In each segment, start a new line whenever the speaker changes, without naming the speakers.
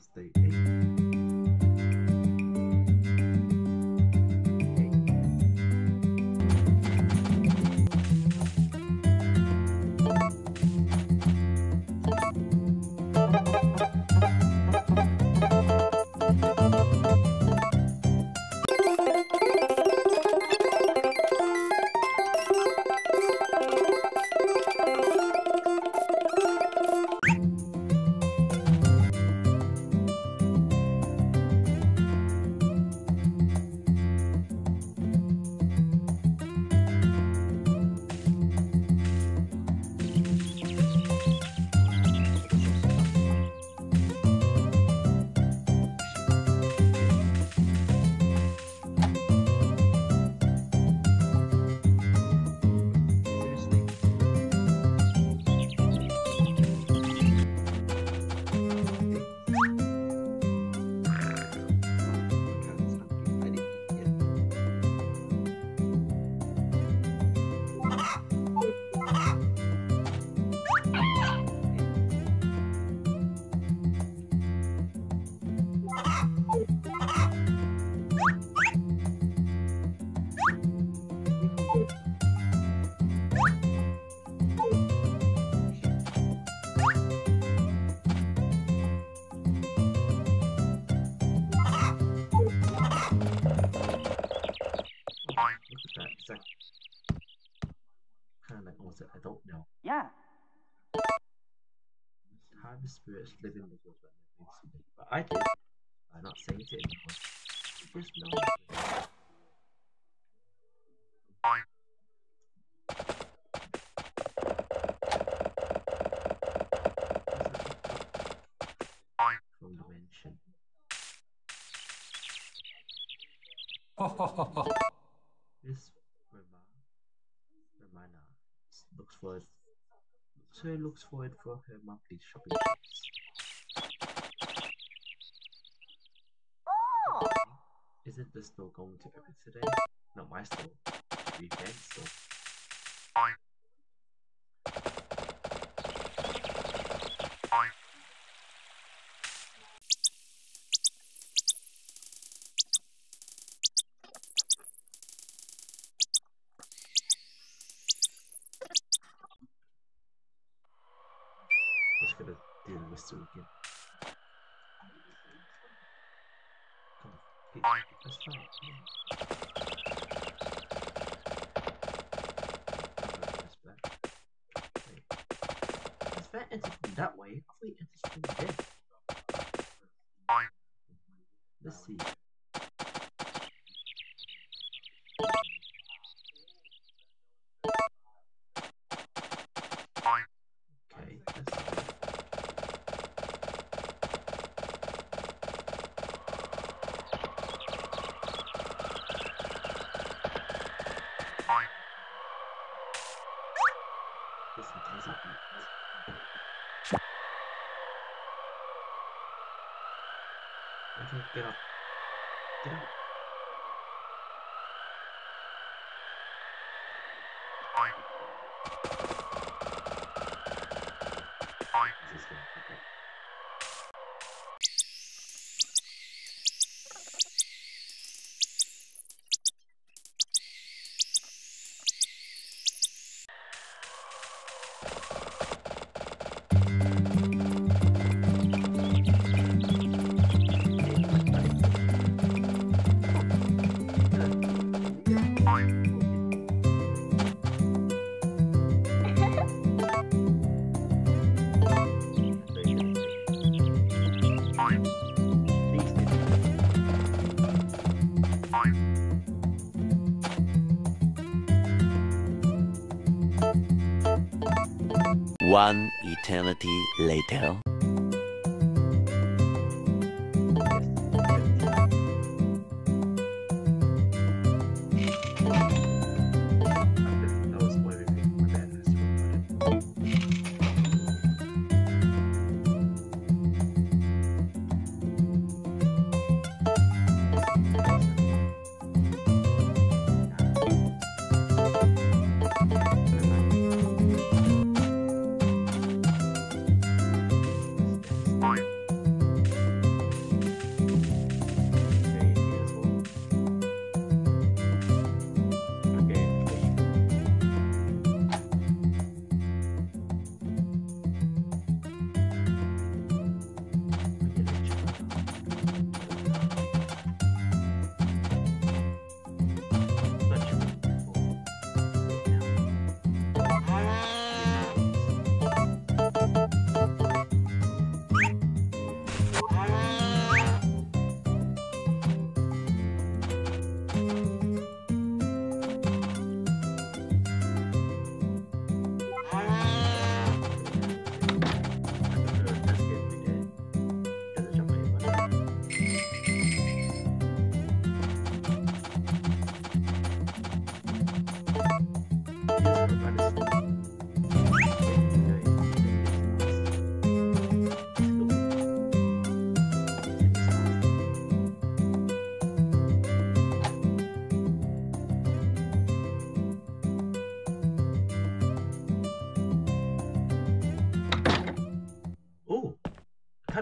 State. 8. Kind of like almost an adult now.
Yeah.
How the spirits live in the world but never see them. But I did. I'm not saying it anymore. Just know. From the looks forward. So looks forward for her monthly shopping.
Oh!
Isn't the store going to open today? Not my store. The event store. One
eternity later.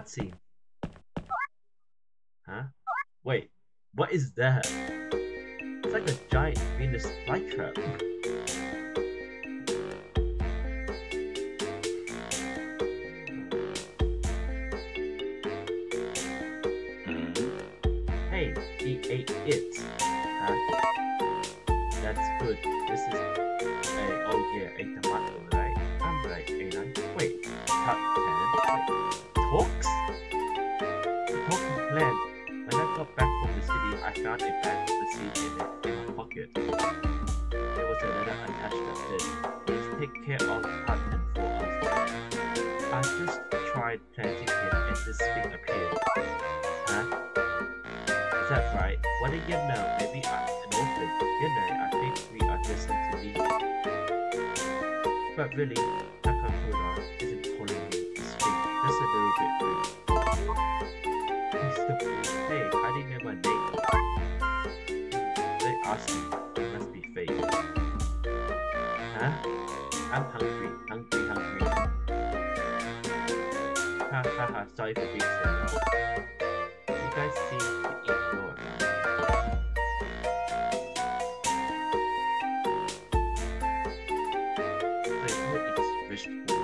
Cutscene. Huh? Wait, what is that? It's like a giant Venus flytrap. I found a bag with the seed in it in my pocket. There was a letter attached to it. Please take care of Tartan for us. I just tried planting it and this thing appeared. Huh? Is that right? What do you know? Maybe I'm an orphan. You know, I think we are destined to meet. But really, Takakura isn't calling me to speak. Just a little bit the. Hey, do you know my name? Asked me. Must be fake. Huh? I'm hungry. Hungry, hungry. Ha ha ha, sorry for being so loud. You guys seem to eat raw around here. Wait, who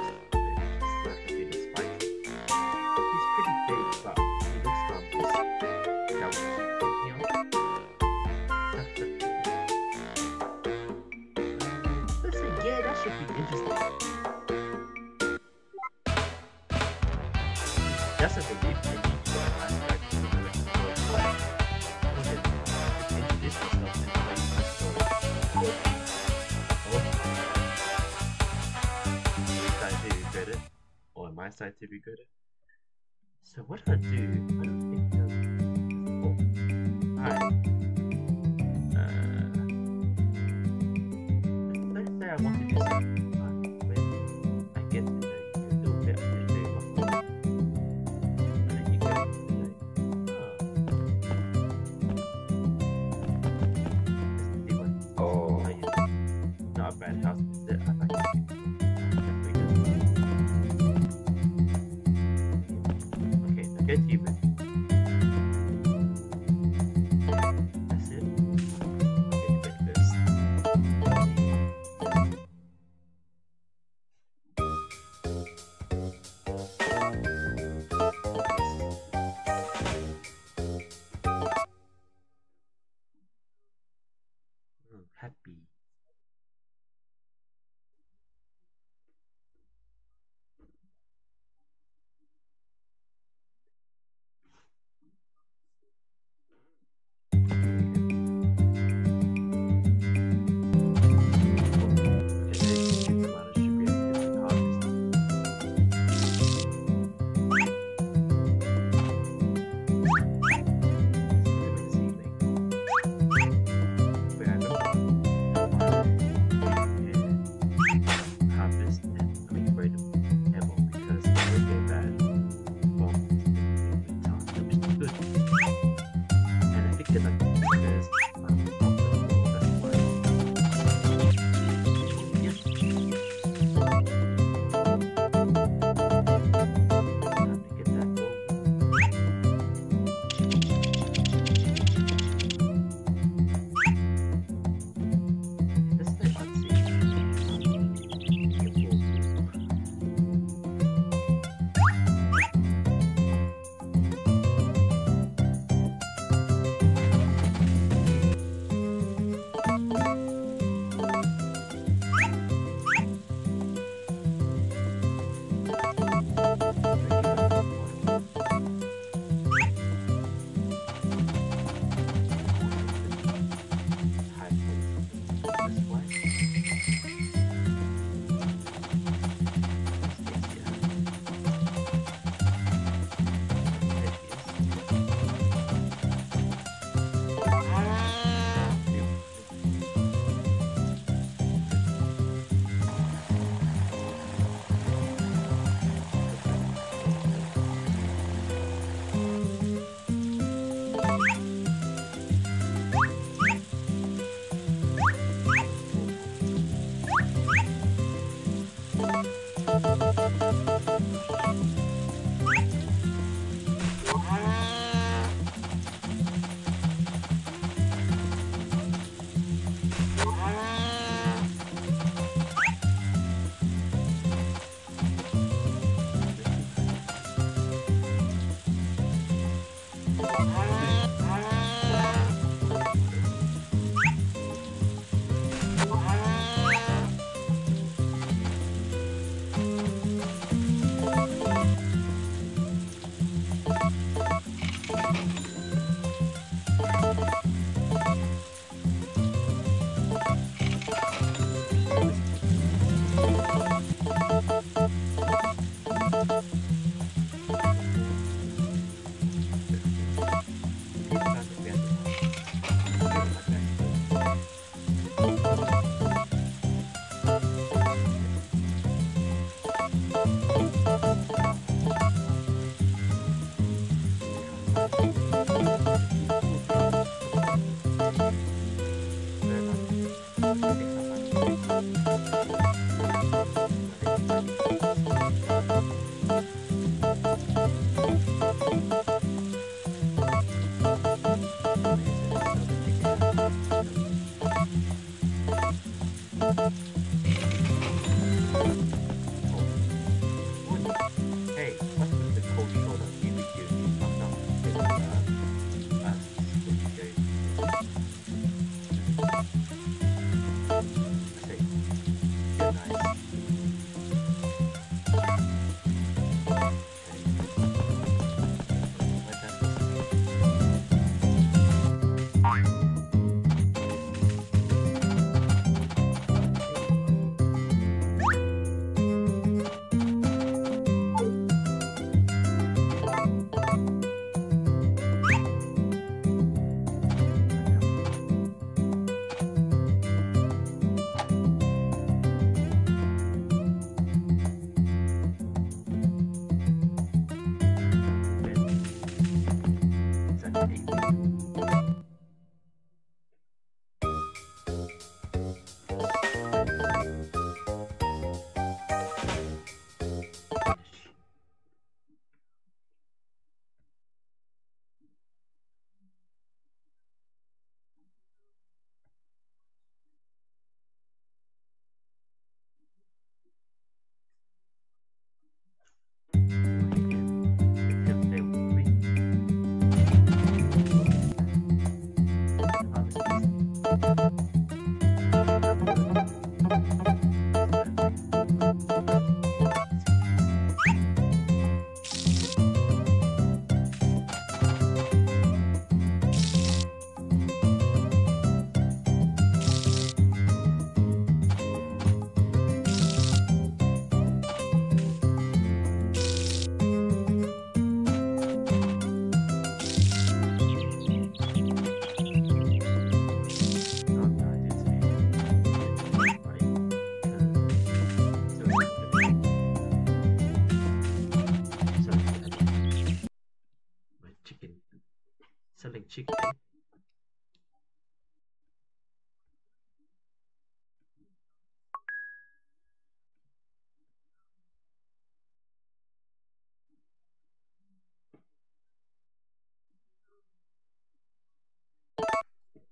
side to be good at. So what I do?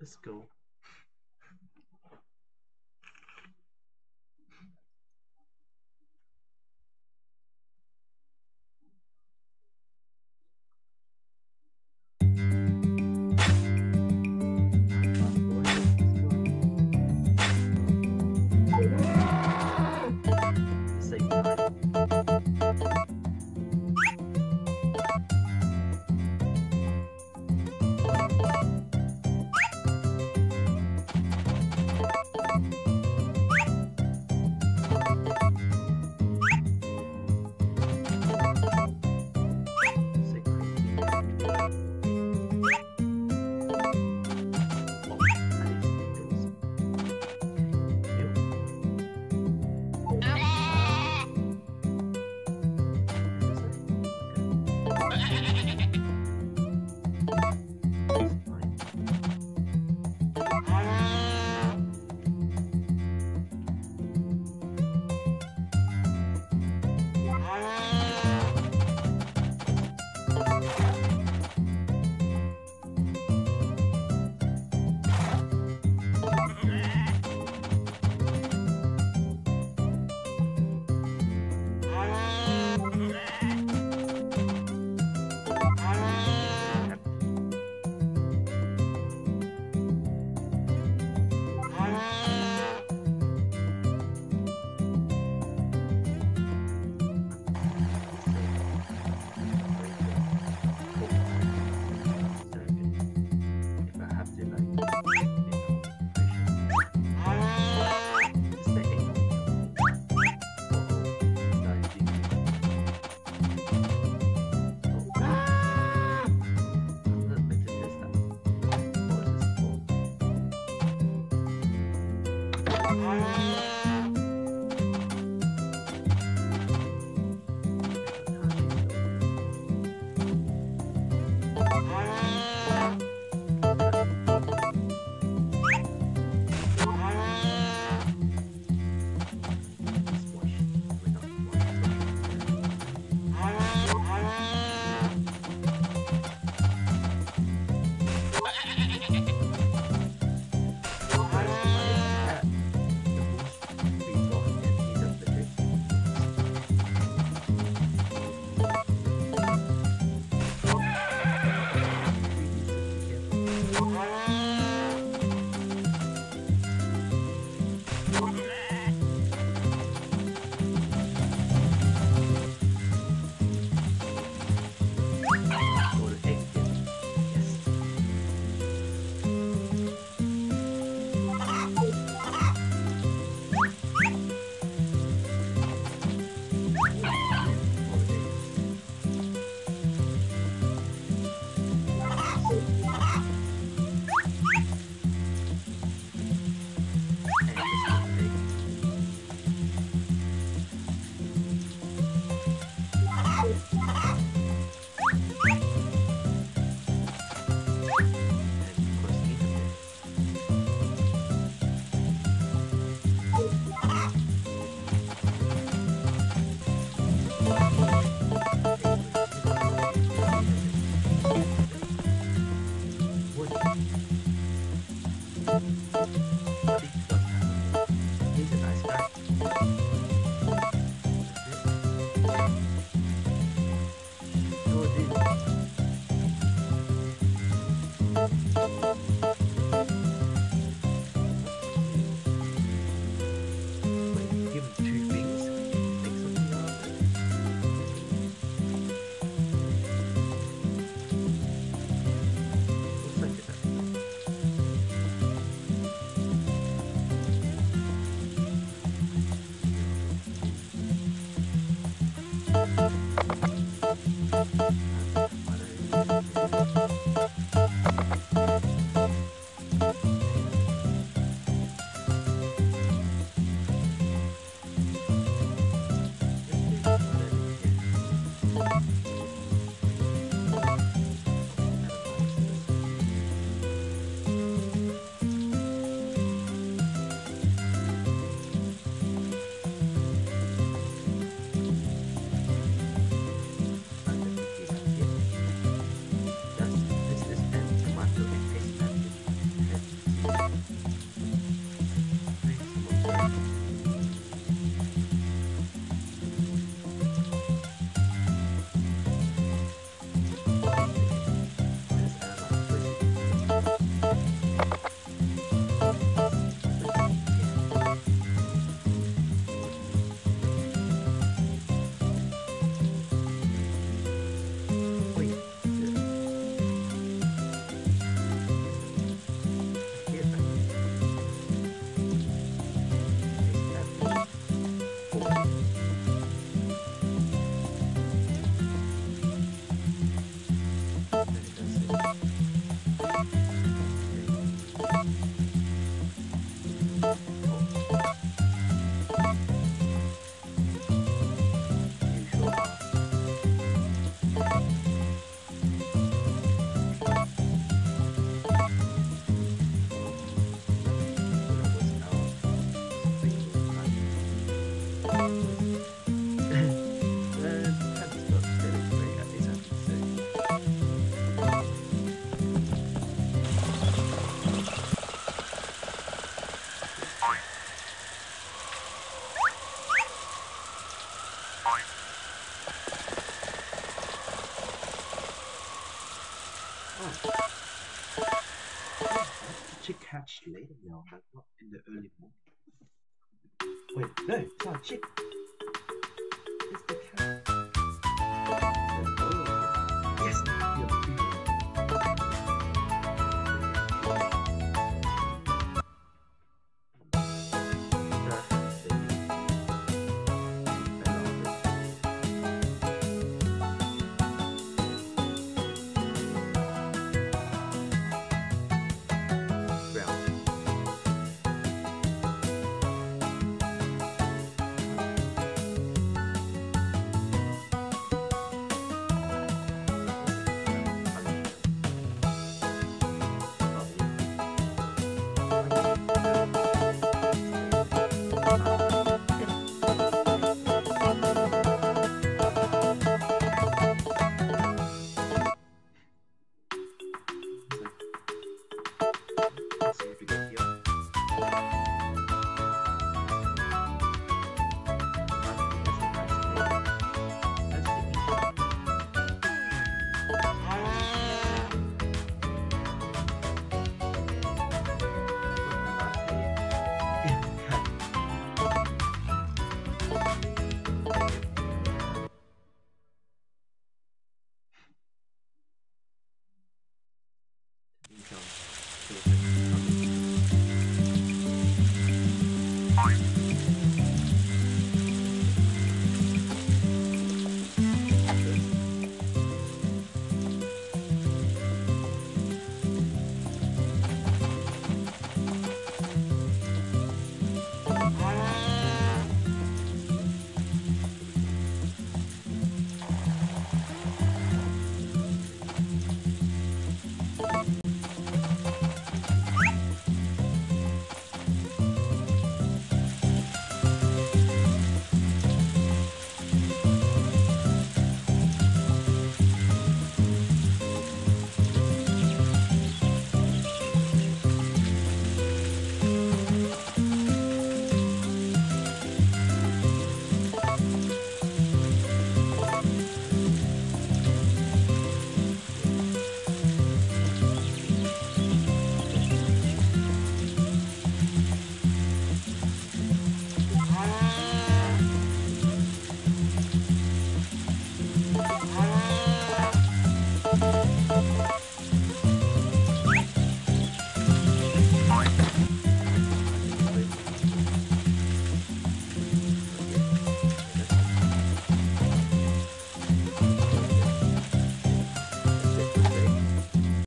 Let's go. That's chick hatched later now, but not in the early morning. Wait, no, it's not a chick. It's the cat. See Income.